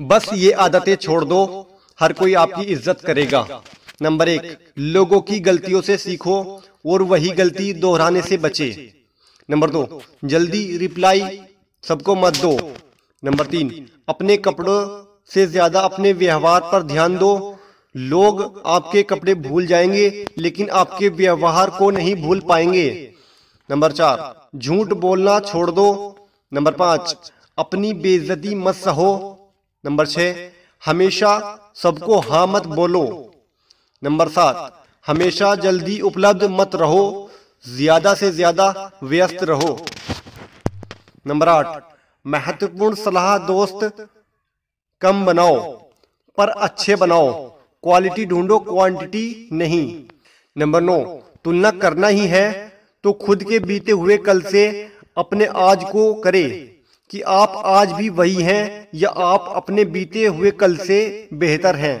बस ये आदतें छोड़ दो, हर कोई आपकी इज़्ज़त करेगा। नंबर एक, लोगों की गलतियों से सीखो और वही गलती दोहराने से बचे। नंबर दो, जल्दी रिप्लाई, सबको मत दो। नंबर तीन, अपने कपड़ों से ज़्यादा अपने व्यवहार पर ध्यान दो। लोग आपके कपड़े भूल जाएँगे, लेकिन आपके व्यवहार को नहीं भूल पाएँगे। नंबर चार, झूठ बोलना छोड़ दो। नंबर पाँच, अपनी बेइज्जती मत सहो। नंबर छः हमेशा सबको हाँ मत बोलो। नंबर सात हमेशा जल्दी उपलब्ध मत रहो ज़्यादा से ज़्यादा व्यस्त रहो। नंबर आठ महत्वपूर्ण सलाह दोस्त कम बनाओ पर अच्छे बनाओ क्वालिटी ढूंढो क्वांटिटी नहीं। नंबर नौ तुलना करना ही है तो खुद के बीते हुए कल से अपने आज को करे। कि आप आज भी वही हैं या आप अपने बीते हुए कल से बेहतर हैं।